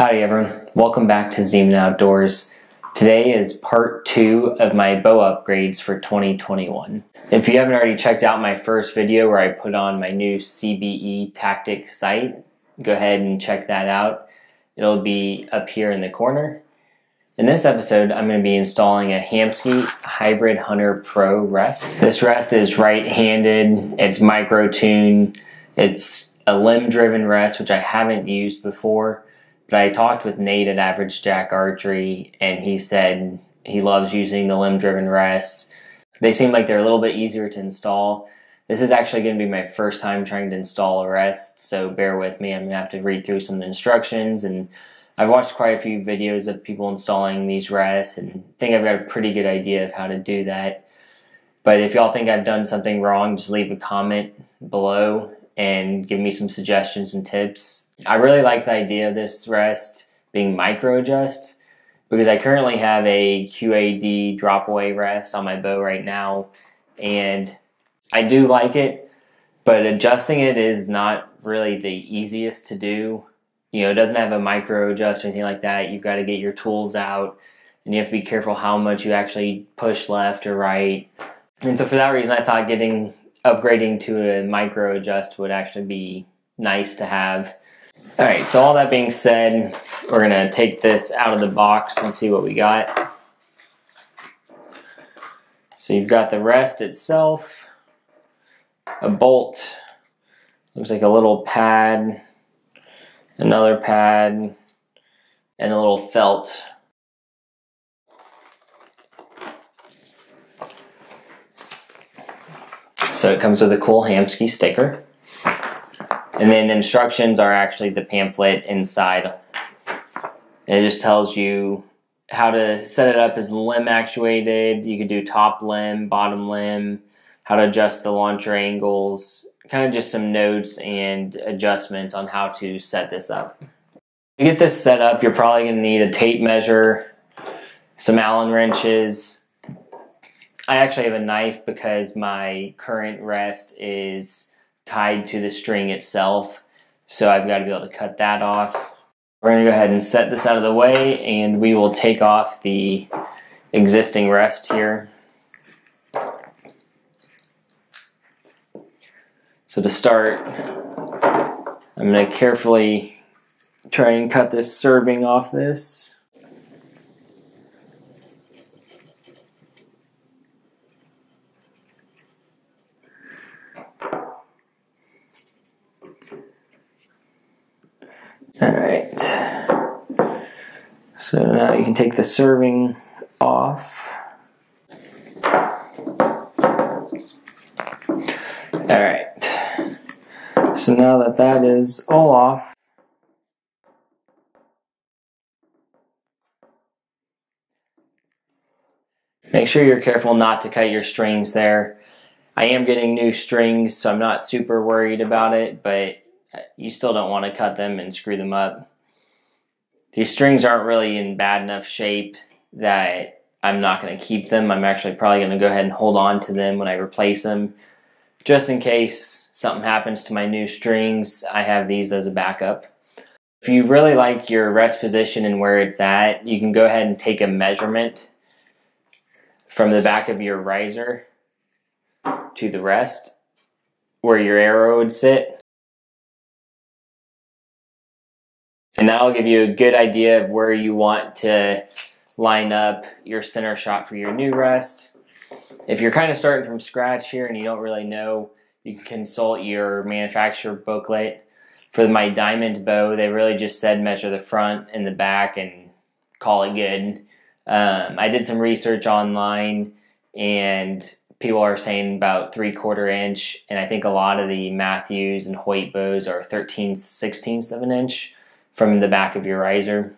Howdy everyone, welcome back to Z-Man Outdoors. Today is part two of my bow upgrades for 2021. If you haven't already checked out my first video where I put on my new CBE Tactic sight, go ahead and check that out. It'll be up here in the corner. In this episode, I'm going to be installing a Hamskea Hybrid Hunter Pro rest. This rest is right-handed, it's micro-tune, it's a limb-driven rest, which I haven't used before, but I talked with Nate at Average Jack Archery, and he said he loves using the limb-driven rests. They seem like they're a little bit easier to install. This is actually going to be my first time trying to install a rest, so bear with me. I'm going to have to read through some of the instructions and I've watched quite a few videos of people installing these rests and think I've got a pretty good idea of how to do that. But if y'all think I've done something wrong, just leave a comment below and give me some suggestions and tips. I really like the idea of this rest being micro adjust because I currently have a QAD drop away rest on my bow right now and I do like it, but adjusting it is not really the easiest to do you know, it doesn't have a micro adjust or anything like that. You've got to get your tools out and you have to be careful how much you actually push left or right. And so for that reason, I thought getting upgrading to a micro adjust would actually be nice to have. All right, so all that being said, we're gonna take this out of the box and see what we got. So you've got the rest itself, a bolt, looks like a little pad another pad, and a little felt. So it comes with a cool Hamskea sticker. And then the instructions are actually the pamphlet inside. It just tells you how to set it up as limb actuated. You can do top limb, bottom limb, how to adjust the launcher angles, kind of just some notes and adjustments on how to set this up. To get this set up, you're probably going to need a tape measure, some Allen wrenches. I actually have a knife because my current rest is tied to the string itself, so I've got to be able to cut that off. We're to go ahead and set this out of the way, and we will take off the existing rest here. So to start, I'm to carefully try and cut this serving off this. All right. So now you can take the serving off. All right. So now that that is all off, make sure you're careful not to cut your strings there. I am getting new strings, so I'm not super worried about it, but you still don't want to cut them and screw them up. These strings aren't really in bad enough shape that I'm not going to keep them. I'm actually probably going to go ahead and hold on to them when I replace them just in case something happens to my new strings, I have these as a backup. If you really like your rest position and where it's at, you can go ahead and take a measurement from the back of your riser to the rest where your arrow would sit. And that'll give you a good idea of where you want to line up your center shot for your new rest. If you're kind of starting from scratch here and you don't really know, you can consult your manufacturer booklet. For my diamond bow, they really just said measure the front and the back and call it good. Um, I did some research online and people are saying about three quarter inch, and I think a lot of the Mathews and Hoyt bows are 13 sixteenths of an inch from the back of your riser.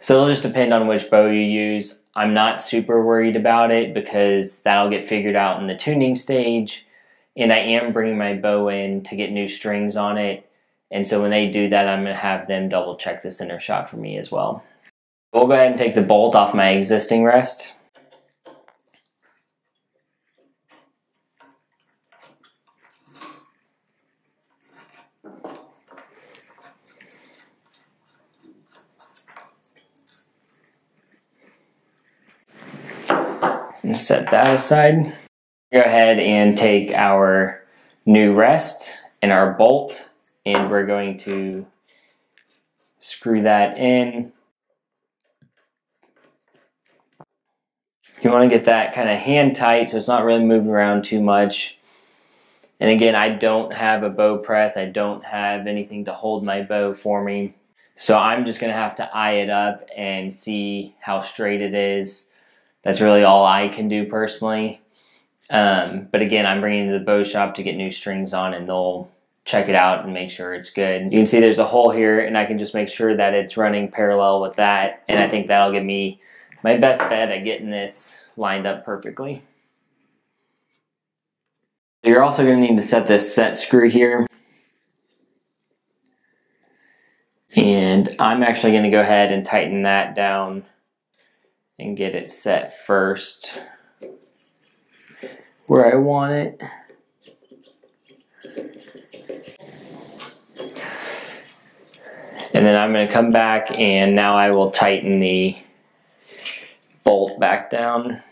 So it'll just depend on which bow you use. I'm not super worried about it because that'll get figured out in the tuning stage. And I am bringing my bow in to get new strings on it. And so when they do that, I'm going to have them double check the center shot for me as well. We'll go ahead and take the bolt off my existing rest. And set that aside. Go ahead and take our new rest and our bolt and we're going to screw that in. You want to get that kind of hand tight so it's not really moving around too much. And again, I don't have a bow press. I don't have anything to hold my bow for me. So I'm just going to have to eye it up and see how straight it is. That's really all I can do personally. Um, but again, I'm bringing to the bow shop to get new strings on and they'll check it out and make sure it's good. You can see there's a hole here and I can just make sure that it's running parallel with that. And I think that'll give me my best bet at getting this lined up perfectly. You're also going to need to set this set screw here. And I'm actually going to go ahead and tighten that down and get it set first where I want it. And then I'm going to come back and now I will tighten the bolt back down.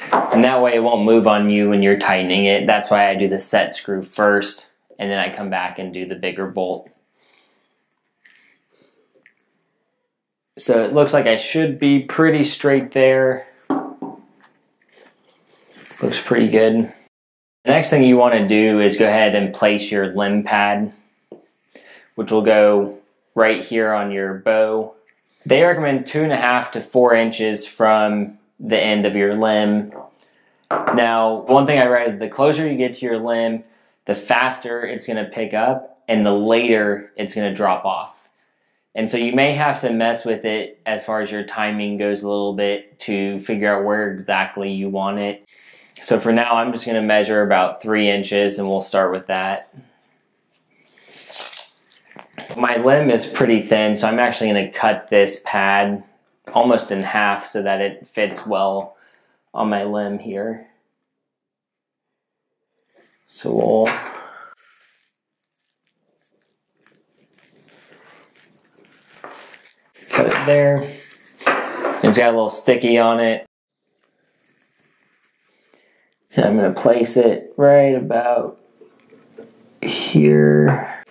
And that way it won't move on you when you're tightening it. That's why I do the set screw first and then I come back and do the bigger bolt. So it looks like I should be pretty straight there. Looks pretty good. The next thing you want to do is go ahead and place your limb pad, which will go right here on your bow. They recommend two and a half to four inches from the end of your limb. Now, one thing I read is the closer you get to your limb, the faster it's going to pick up and the later it's going to drop off. And so you may have to mess with it as far as your timing goes a little bit to figure out where exactly you want it. So for now, I'm just going to measure about three inches and we'll start with that. My limb is pretty thin, so I'm actually going to cut this pad almost in half so that it fits well on my limb here. So we'll There. It's got a little sticky on it. And I'm going to place it right about here.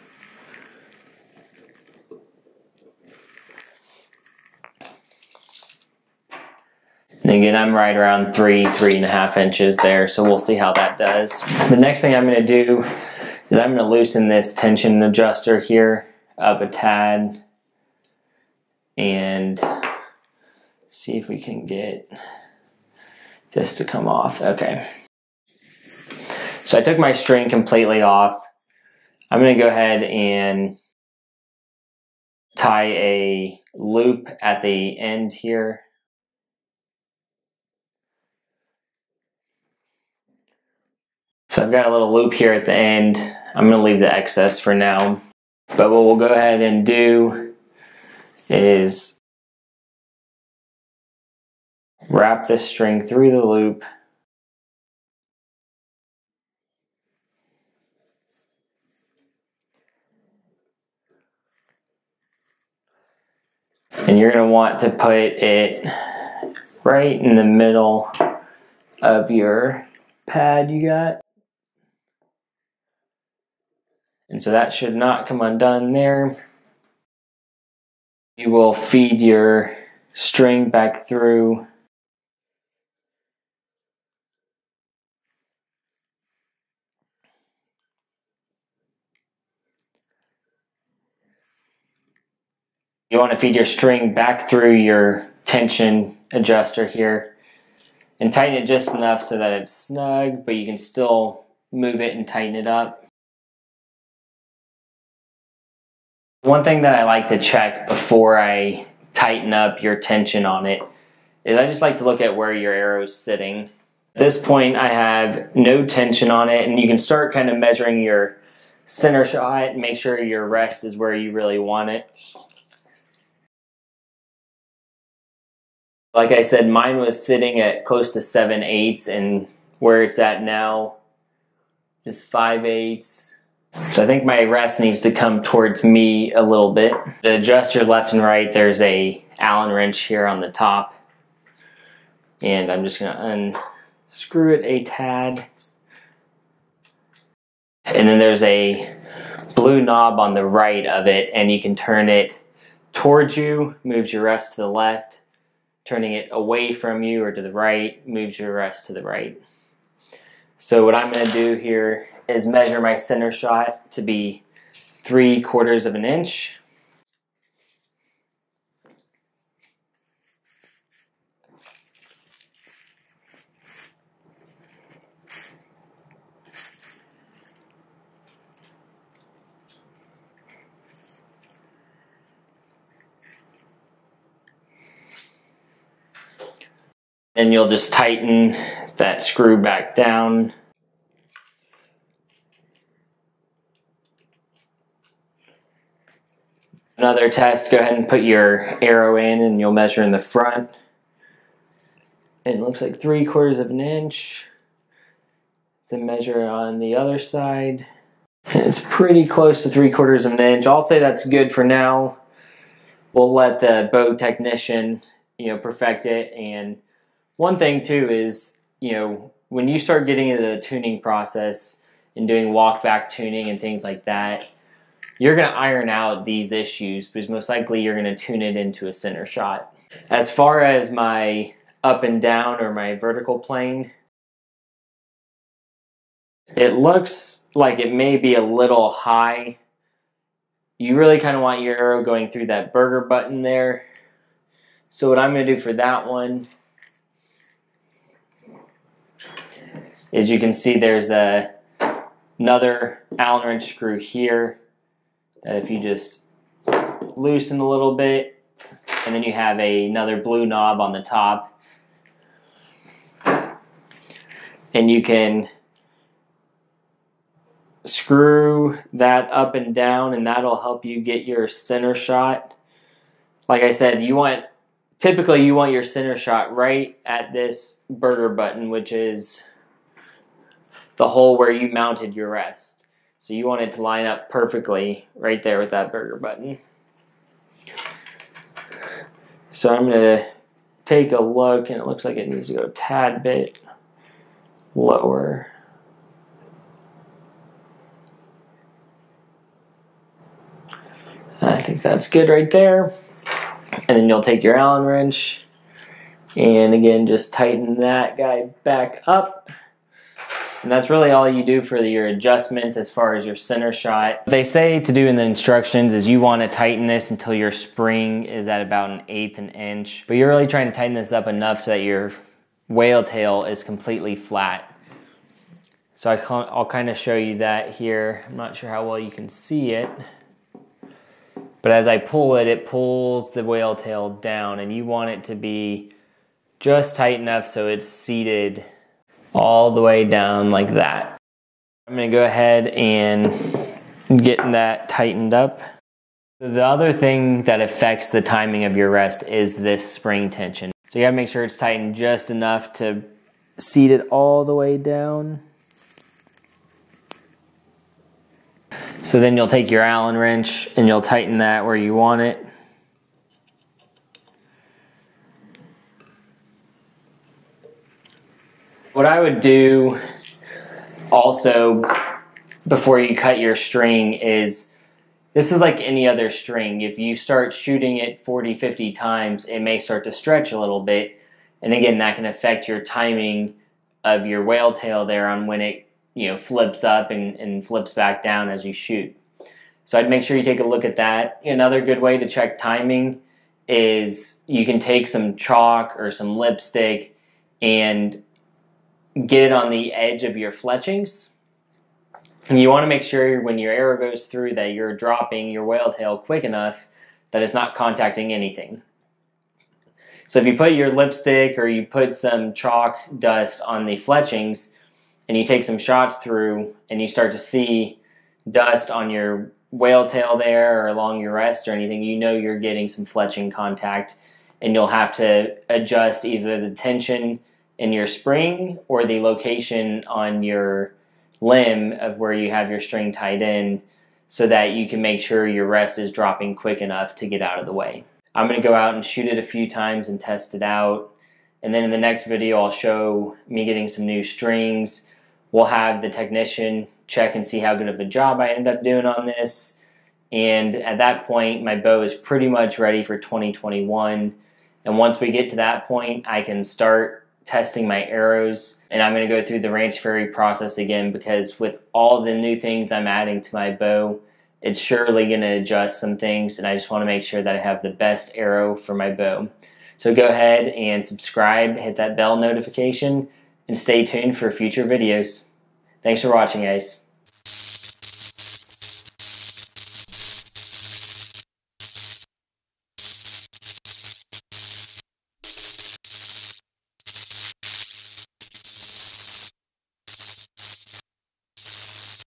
And again, I'm right around three, three and a half inches there, so we'll see how that does. The next thing I'm going to do is I'm going to loosen this tension adjuster here up a tad and see if we can get this to come off. Okay. So I took my string completely off. I'm going to go ahead and tie a loop at the end here. So I've got a little loop here at the end. I'm going to leave the excess for now. But what we'll go ahead and do is wrap this string through the loop and you're going to want to put it right in the middle of your pad you got. And so that should not come undone there. You will feed your string back through You want to feed your string back through your tension adjuster here and tighten it just enough so that it's snug, but you can still move it and tighten it up. One thing that I like to check before I tighten up your tension on it is I just like to look at where your arrow is sitting. At this point I have no tension on it and you can start kind of measuring your center shot and make sure your rest is where you really want it. Like I said, mine was sitting at close to 7 eighths and where it's at now is 5 eighths so I think my rest needs to come towards me a little bit. To adjust your left and right, there's a Allen wrench here on the top. And I'm just gonna unscrew it a tad. And then there's a blue knob on the right of it and you can turn it towards you, moves your rest to the left, turning it away from you or to the right, moves your rest to the right. So what I'm going to do here is measure my center shot to be three quarters of an inch. And you'll just tighten that screw back down. Another test, go ahead and put your arrow in and you'll measure in the front. It looks like three quarters of an inch. Then measure on the other side. And it's pretty close to three quarters of an inch. I'll say that's good for now. We'll let the bow technician, you know, perfect it and one thing too is, you know, when you start getting into the tuning process and doing walk back tuning and things like that, you're going to iron out these issues because most likely you're going to tune it into a center shot. As far as my up and down or my vertical plane, it looks like it may be a little high. You really kind of want your arrow going through that Berger button there. So what I'm going to do for that one is you can see there's a, another Allen wrench screw here that if you just loosen a little bit, and then you have a, another blue knob on the top, and you can screw that up and down and that'll help you get your center shot. Like I said, you want typically you want your center shot right at this Berger button, which is the hole where you mounted your rest. So you want it to line up perfectly right there with that Berger button. So I'm to take a look and it looks like it needs to go a tad bit lower. I think that's good right there. And then you'll take your Allen wrench and again just tighten that guy back up. And that's really all you do for your adjustments as far as your center shot. What they say to do in the instructions is you want to tighten this until your spring is at about an eighth an inch. But you're really trying to tighten this up enough so that your whale tail is completely flat. So I will kind of show you that here. I'm not sure how well you can see it. But as I pull it, it pulls the whale tail down and you want it to be just tight enough so it's seated all the way down like that. I'm to go ahead and get that tightened up. The other thing that affects the timing of your rest is this spring tension. So you gotta make sure it's tightened just enough to seat it all the way down. So then you'll take your Allen wrench and you'll tighten that where you want it. What I would do also before you cut your string is this is like any other string. If you start shooting it 40, 50 times, it may start to stretch a little bit. And again, that can affect your timing of your whale tail there on when it you know flips up and, and flips back down as you shoot. So I'd make sure you take a look at that. Another good way to check timing is you can take some chalk or some lipstick and get it on the edge of your fletchings. And you want to make sure when your arrow goes through that you're dropping your whale tail quick enough that it's not contacting anything. So if you put your lipstick or you put some chalk dust on the fletchings and you take some shots through and you start to see dust on your whale tail there or along your rest or anything, you know you're getting some fletching contact and you'll have to adjust either the tension in your spring or the location on your limb of where you have your string tied in so that you can make sure your rest is dropping quick enough to get out of the way. I'm going to go out and shoot it a few times and test it out And then in the next video, I'll show me getting some new strings. We'll have the technician check and see how good of a job I ended up doing on this. And at that point, my bow is pretty much ready for 2021. And once we get to that point, I can start testing my arrows. And I'm going to go through the Ranch Fairy process again because with all the new things I'm adding to my bow, it's surely going to adjust some things. And I just want to make sure that I have the best arrow for my bow. So go ahead and subscribe, hit that bell notification, and stay tuned for future videos. Thanks for watching, guys.